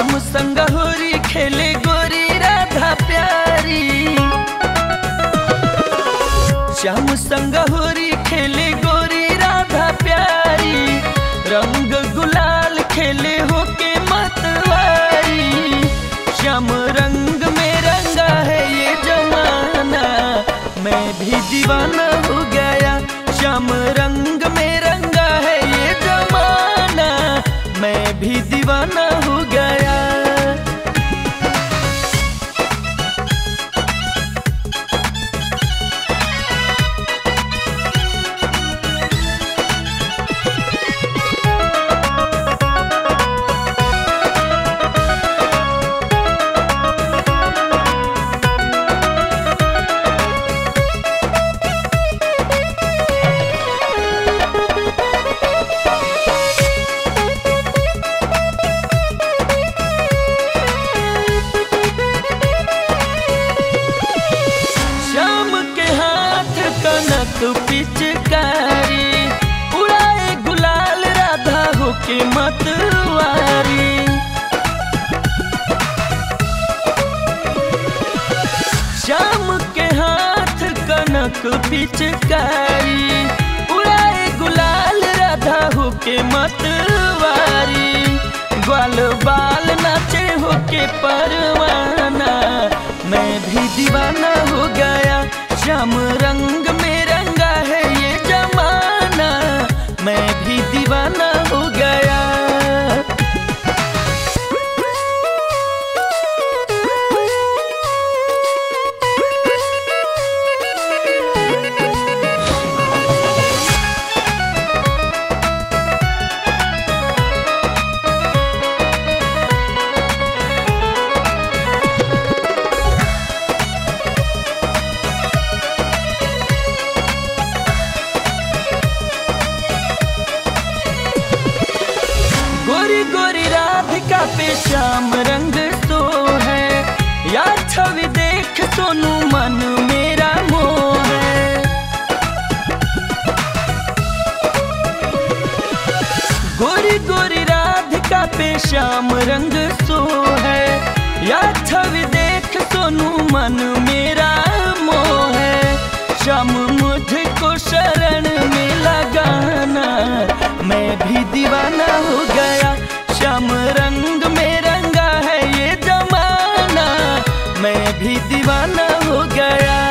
संग होरी खेले गोरी, राधा प्यारी। श्याम संग होरी खेले गोरी, राधा प्यारी। रंग गुलाल खेले होके मतवारी। श्याम रंग में रंगा है ये जमाना। मैं भी दीवाना हो गया, श्याम रंग भी दीवाना हो गया। कनक पिचकारी, उड़ाए गुलाल राधा होके मतवारी। श्याम के हाथ कनक पिचकारी, उड़ाए गुलाल राधा होके मतवारी। ग्वाल बाल नाचे होके परवाना, मैं भी दीवाना हो गया, श्याम रंगा पे श्याम रंग तो है। या छवि देख सोनू मन मेरा मोह है। गोरी गोरी राधिका पे श्याम रंग सो है। या छवि देख सोनू मन मेरा मोह है। श्याम मुझको शरण में लगाना, मैं भी दीवाना हो गया। श्याम भी दीवाना हो गया।